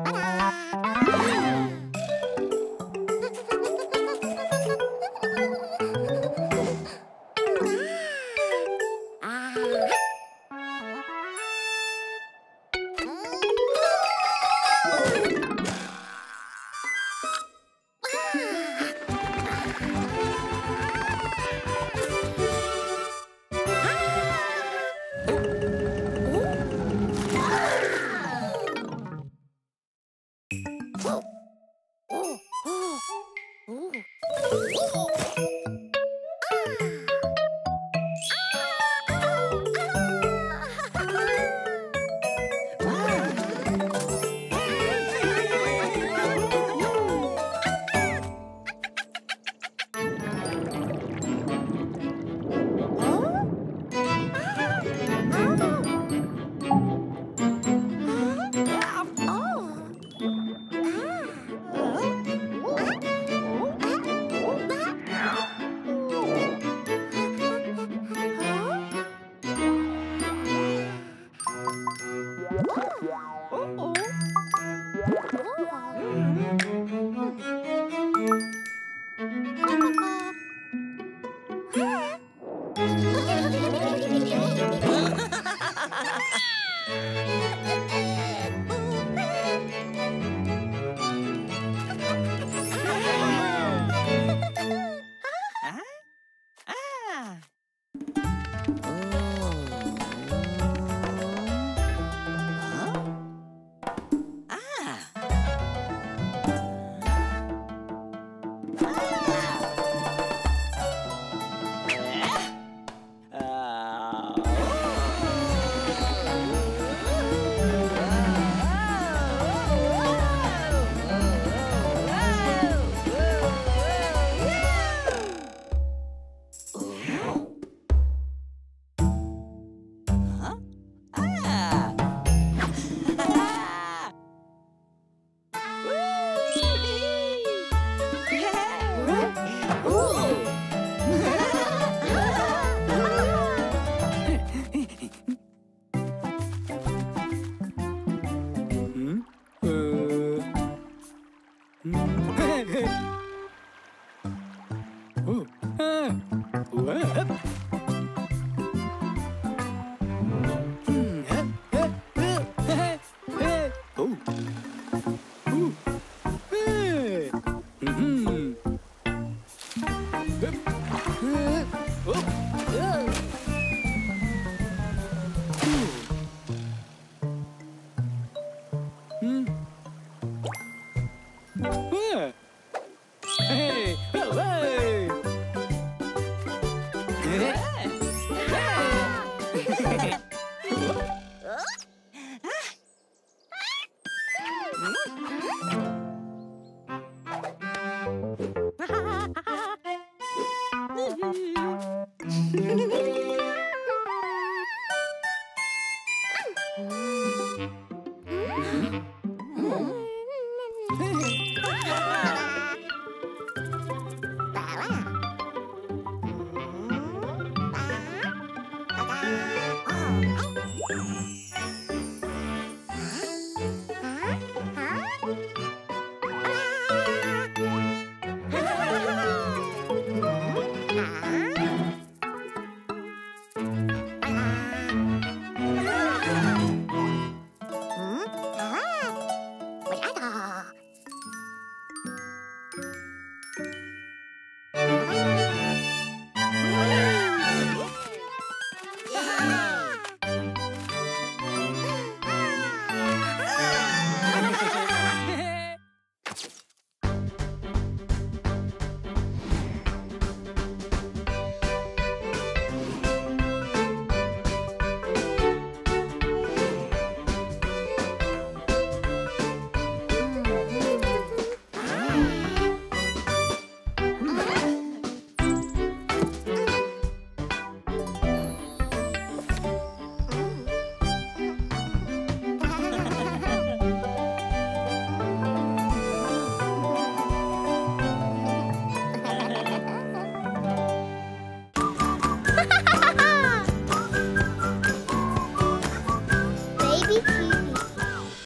Bye-bye. Oh! Woo!